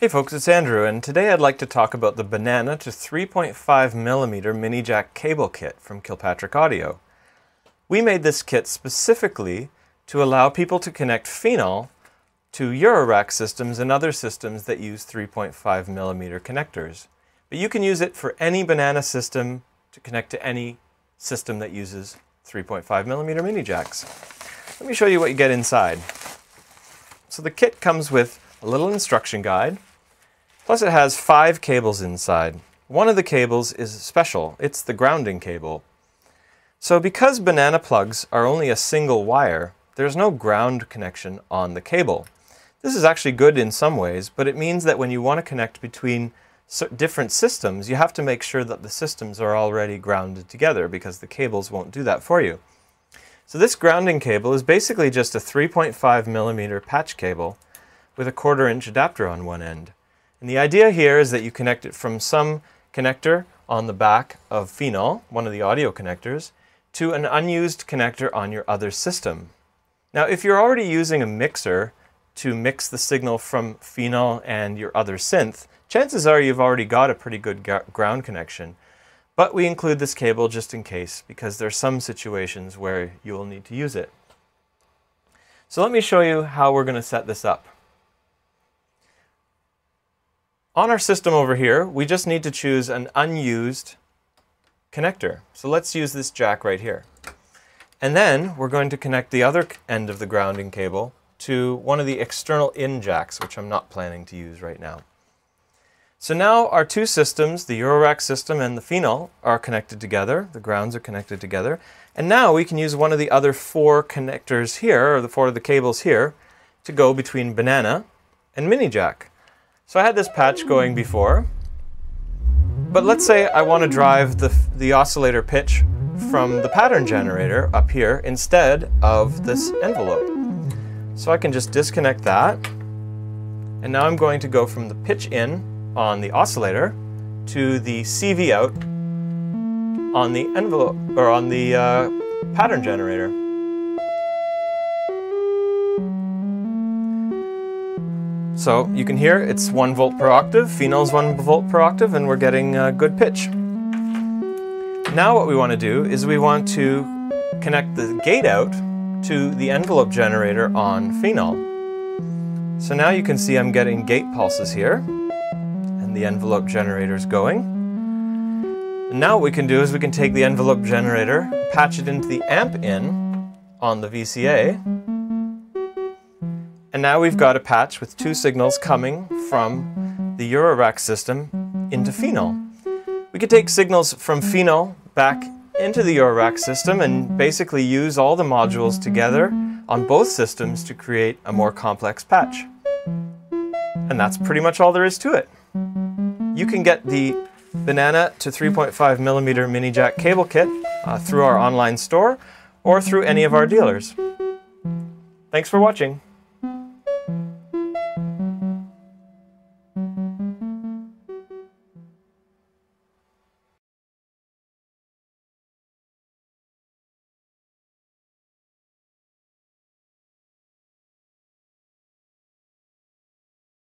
Hey folks, it's Andrew, and today I'd like to talk about the Banana to 3.5 millimeter mini jack cable kit from Kilpatrick Audio. We made this kit specifically to allow people to connect Phenol to Eurorack systems and other systems that use 3.5 millimeter connectors. But you can use it for any Banana system to connect to any system that uses 3.5 millimeter mini jacks. Let me show you what you get inside. So the kit comes with a little instruction guide, Plus it has five cables inside. One of the cables is special. It's the grounding cable. So because banana plugs are only a single wire, there's no ground connection on the cable. This is actually good in some ways, but it means that when you want to connect between different systems, you have to make sure that the systems are already grounded together because the cables won't do that for you. So this grounding cable is basically just a 3.5 millimeter patch cable with a quarter inch adapter on one end. And the idea here is that you connect it from some connector on the back of Phenol, one of the audio connectors, to an unused connector on your other system. Now, if you're already using a mixer to mix the signal from Phenol and your other synth, chances are you've already got a pretty good ground connection. But we include this cable just in case, because there are some situations where you will need to use it. So let me show you how we're going to set this up. On our system over here, we just need to choose an unused connector. So let's use this jack right here. And then we're going to connect the other end of the grounding cable to one of the external in jacks, which I'm not planning to use right now. So now our two systems, the Eurorack system and the Phenol, are connected together. The grounds are connected together. And now we can use one of the other four connectors here, or the four of the cables here, to go between Banana and Mini Jack. So I had this patch going before, but let's say I want to drive the, the oscillator pitch from the pattern generator up here instead of this envelope. So I can just disconnect that, and now I'm going to go from the pitch in on the oscillator to the CV out on the envelope, or on the uh, pattern generator. So you can hear it's 1 volt per octave, Phenol's 1 volt per octave, and we're getting a good pitch. Now what we want to do is we want to connect the gate out to the envelope generator on Phenol. So now you can see I'm getting gate pulses here, and the envelope generator is going. And now what we can do is we can take the envelope generator, patch it into the amp in on the VCA, and now we've got a patch with two signals coming from the Eurorack system into Phenol. We could take signals from Phenol back into the Eurorack system and basically use all the modules together on both systems to create a more complex patch. And that's pretty much all there is to it. You can get the Banana to 3.5 millimeter mini jack cable kit uh, through our online store or through any of our dealers. Thanks for watching.